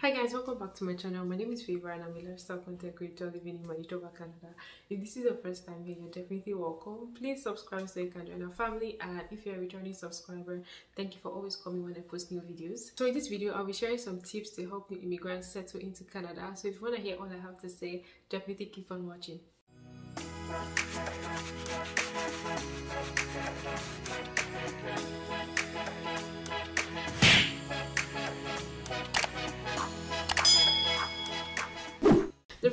Hi guys, welcome back to my channel. My name is Favor and I'm a lifestyle content creator living in Manitoba, Canada. If this is your first time here, you're definitely welcome. Please subscribe so you can join our family and if you're a returning subscriber, thank you for always coming when I post new videos. So in this video, I'll be sharing some tips to help new immigrants settle into Canada. So if you want to hear all I have to say, definitely keep on watching.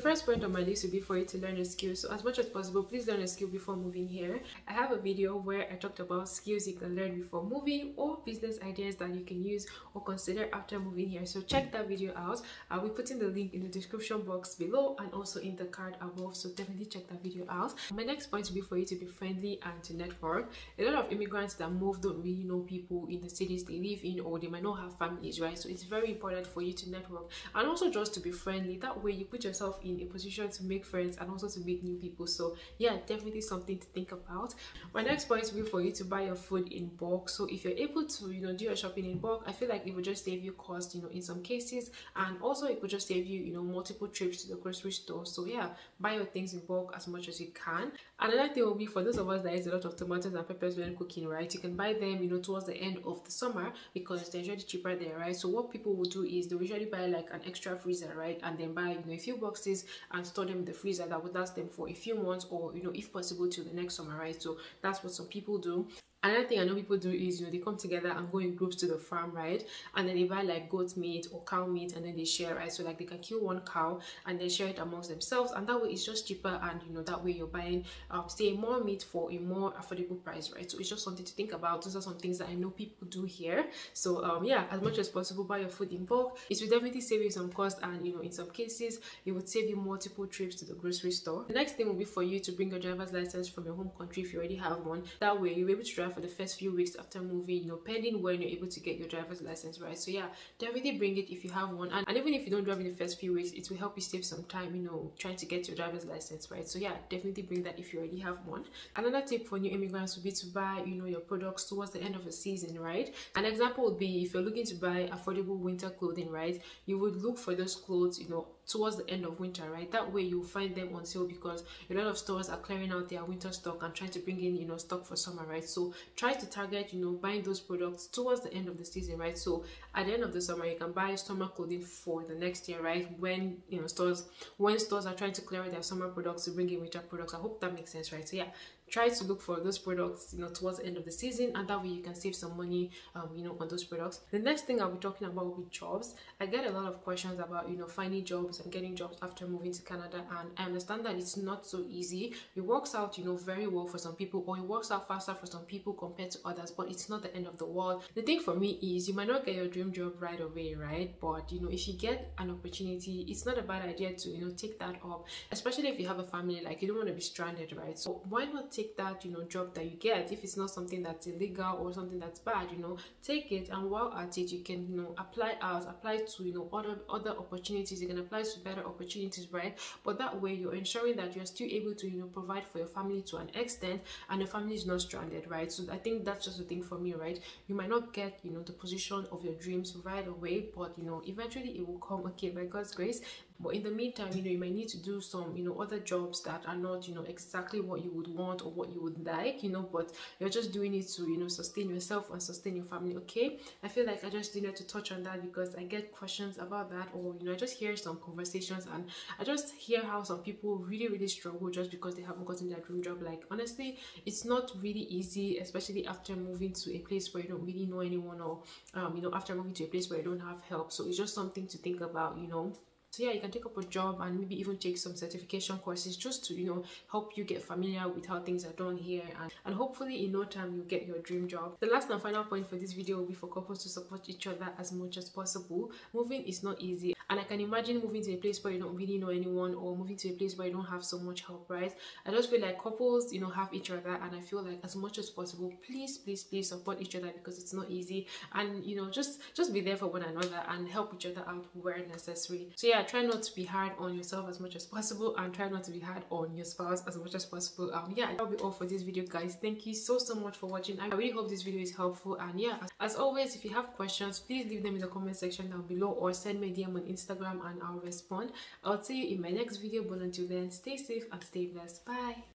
First point on my list would be for you to learn a skill. So as much as possible, please learn a skill before moving here. I have a video where I talked about skills you can learn before moving or business ideas that you can use or consider after moving here. So check that video out. I'll be putting the link in the description box below and also in the card above. So definitely check that video out. My next point would be for you to be friendly and to network. A lot of immigrants that move don't really know people in the cities they live in or they might not have families, right? So it's very important for you to network and also just to be friendly. That way you put yourself in a position to make friends and also to meet new people. So yeah definitely something to think about. My next point will be for you to buy your food in bulk. So if you're able to you know do your shopping in bulk i feel like it would just save you cost you know in some cases. And also it could just save you you know multiple trips to the grocery store. So yeah buy your things in bulk as much as you can. Another thing will be for those of us that is a lot of tomatoes and peppers when cooking right? You can buy them you know towards the end of the summer because they're usually cheaper there right? So what people will do is they usually buy like an extra freezer right? And then buy you know a few boxes and store them in the freezer that would last them for a few months or you know if possible till the next summer right? So that's what some people do Another thing I know people do is, you know, they come together and go in groups to the farm, right? And then they buy like goat meat or cow meat and then they share, right? So like they can kill one cow and then share it amongst themselves. And that way it's just cheaper and, you know, that way you're buying, um, say more meat for a more affordable price, right? So it's just something to think about. Those are some things that I know people do here. So um, yeah, as much as possible, buy your food in bulk. It will definitely save you some cost and, you know, in some cases, it would save you multiple trips to the grocery store. The next thing will be for you to bring your driver's license from your home country if you already have one. That way you'll be able to drive for the first few weeks after moving, you know, pending when you're able to get your driver's license, right? So yeah, definitely bring it if you have one. And, and even if you don't drive in the first few weeks, it will help you save some time, you know, trying to get your driver's license, right? So yeah, definitely bring that if you already have one. Another tip for new immigrants would be to buy, you know, your products towards the end of the season, right? An example would be if you're looking to buy affordable winter clothing, right? You would look for those clothes, you know, towards the end of winter right that way you'll find them on sale because a lot of stores are clearing out their winter stock and trying to bring in you know stock for summer right so try to target you know buying those products towards the end of the season right? So at the end of the summer you can buy summer clothing for the next year right? When you know stores when stores are trying to clear their summer products to bring in winter products. I hope that makes sense right? So yeah try to look for those products you know towards the end of the season and that way you can save some money um, you know on those products. The next thing i'll be talking about will be jobs. I get a lot of questions about you know finding jobs and getting jobs after moving to canada and i understand that it's not so easy. It works out you know very well for some people or it works out faster for some people compared to others but it's not the end of the world. The thing for me is you might not get your dream job right away right? But you know if you get an opportunity it's not a bad idea to you know take that up especially if you have a family like you don't want to be stranded right? So why not take take that you know job that you get? If it's not something that's illegal or something that's bad you know take it and while at it you can you know apply out apply to you know other other opportunities. You can apply to better opportunities right? But that way you're ensuring that you're still able to you know provide for your family to an extent and your family is not stranded right? So i think that's just the thing for me right? You might not get you know the position of your dreams right away but you know eventually it will come. Okay by god's grace but in the meantime you know you might need to do some you know other jobs that are not you know exactly what you would want or what you would like you know but you're just doing it to you know sustain yourself and sustain your family okay? I feel like i just needed to touch on that because i get questions about that or you know i just hear some conversations and i just hear how some people really really struggle just because they haven't gotten their dream job. Like honestly it's not really easy especially after moving to a place where you don't really know anyone or um, you know after moving to a place where you don't have help. So it's just something to think about you know so yeah you can take up a job and maybe even take some certification courses just to you know help you get familiar with how things are done here. And, and hopefully in no time you'll get your dream job. The last and final point for this video will be for couples to support each other as much as possible. Moving is not easy. And i can imagine moving to a place where you don't really know anyone or moving to a place where you don't have so much help right? I just feel like couples you know have each other and i feel like as much as possible please please please support each other because it's not easy. And you know just just be there for one another and help each other out where necessary. So yeah try not to be hard on yourself as much as possible and try not to be hard on your spouse as much as possible. Um yeah that'll be all for this video guys. Thank you so so much for watching. I really hope this video is helpful. And yeah as always if you have questions please leave them in the comment section down below or send me a dm on instagram and i'll respond. I'll see you in my next video. But until then stay safe and stay blessed. Bye